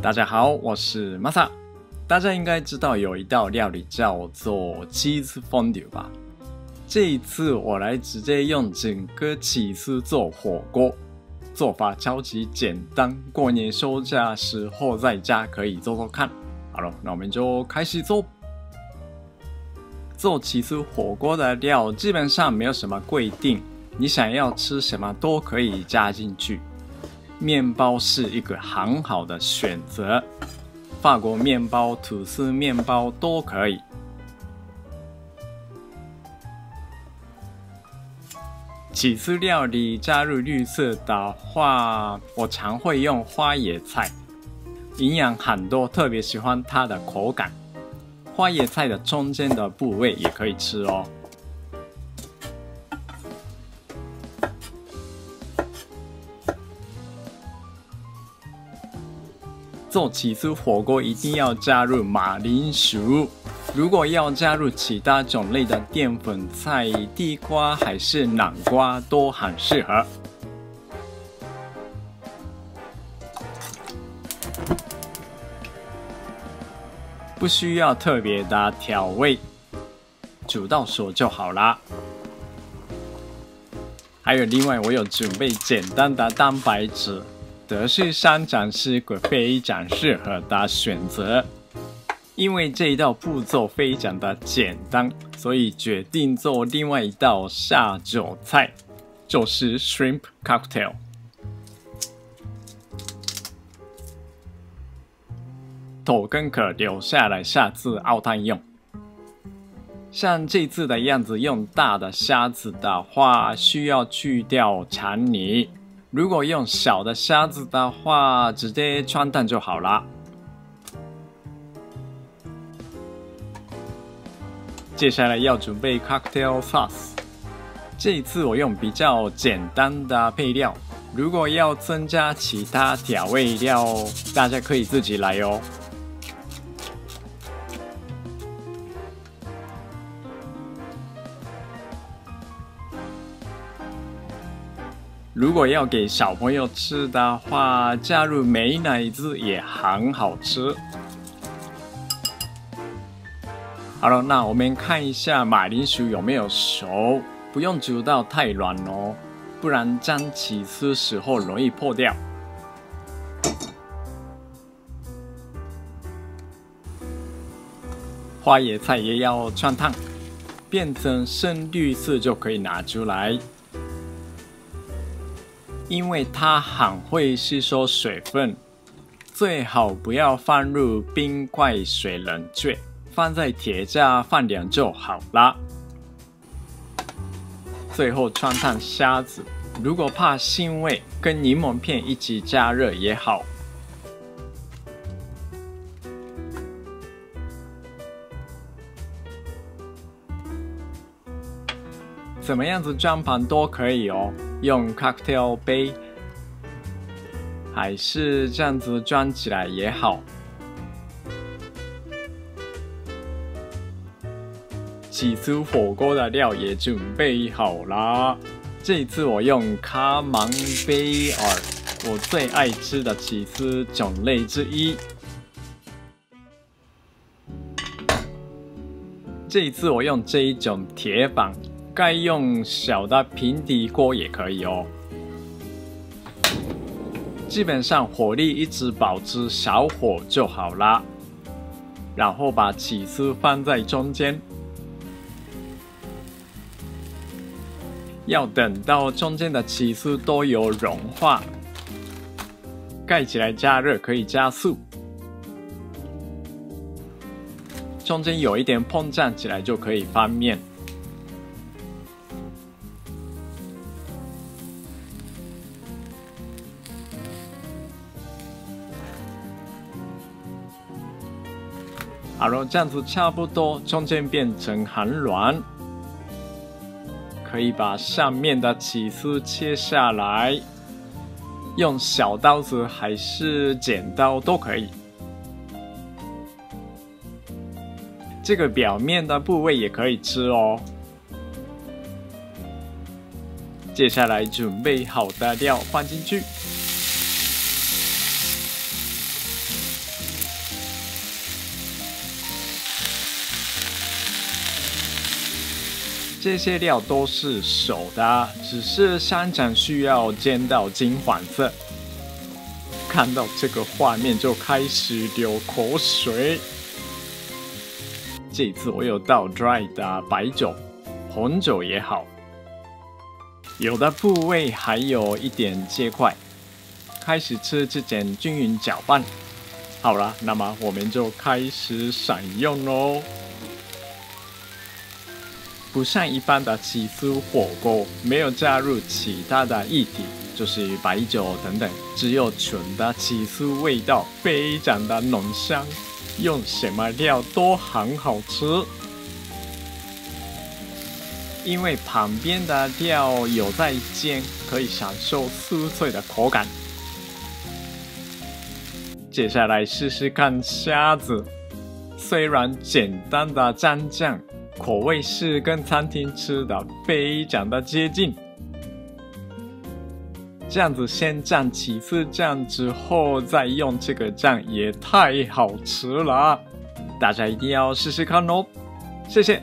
大家好，我是 Masa。大家应该知道有一道料理叫做 cheese fondue 吧？这一次我来直接用整个起司做火锅，做法超级简单，过年休假时候在家可以做做看。好了，那我们就开始做。做起司火锅的料基本上没有什么规定，你想要吃什么都可以加进去。面包是一个很好的选择，法国面包、吐司面包都可以。起司料理加入绿色的话，我常会用花椰菜，营养很多，特别喜欢它的口感。花椰菜的中间的部位也可以吃哦。做起司火锅一定要加入马铃薯，如果要加入其他种类的淀粉菜，地瓜还是南瓜都很适合。不需要特别的调味，煮到熟就好啦。还有另外，我有准备简单的蛋白质，德式山楂是个非常适合的选择。因为这一道步骤非常的简单，所以决定做另外一道下酒菜，就是 shrimp cocktail。头跟壳留下来，下次熬汤用。像这次的样子，用大的虾子的话，需要去掉肠泥；如果用小的虾子的话，直接穿蛋就好了。接下来要准备 cocktail sauce，这一次我用比较简单的配料，如果要增加其他调味料，大家可以自己来哦。如果要给小朋友吃的话，加入美奶滋也很好吃。好了，那我们看一下马铃薯有没有熟，不用煮到太软哦，不然沾起吃时候容易破掉。花椰菜也要穿烫，变成深绿色就可以拿出来。因为它很会吸收水分，最好不要放入冰块水冷却，放在铁架放凉就好了。最后穿烫虾子，如果怕腥味，跟柠檬片一起加热也好。怎么样子装盘都可以哦。用 cocktail 杯，还是这样子装起来也好。起司火锅的料也准备好啦。这次我用卡芒贝尔，我最爱吃的起司种类之一。这一次我用这一种铁板。该用小的平底锅也可以哦。基本上火力一直保持小火就好啦。然后把起司放在中间，要等到中间的起司都有融化，盖起来加热可以加速。中间有一点膨胀起来就可以翻面。好了，这样子差不多，中间变成很软，可以把上面的起司切下来，用小刀子还是剪刀都可以。这个表面的部位也可以吃哦。接下来准备好的料放进去。这些料都是熟的，只是香肠需要煎到金黄色。看到这个画面就开始流口水。这次我有倒 dry 的白酒、红酒也好，有的部位还有一点结块。开始吃之前均匀搅拌。好了，那么我们就开始享用喽。不像一般的起司火锅，没有加入其他的液体，就是白酒等等，只有纯的起司味道，非常的浓香，用什么料都很好吃。因为旁边的料有在煎，可以享受酥脆的口感。接下来试试看虾子，虽然简单的蘸酱，口味是跟餐厅吃的非常的接近。这样子先蘸起司酱之后再用这个酱也太好吃了，大家一定要试试看哦！谢谢。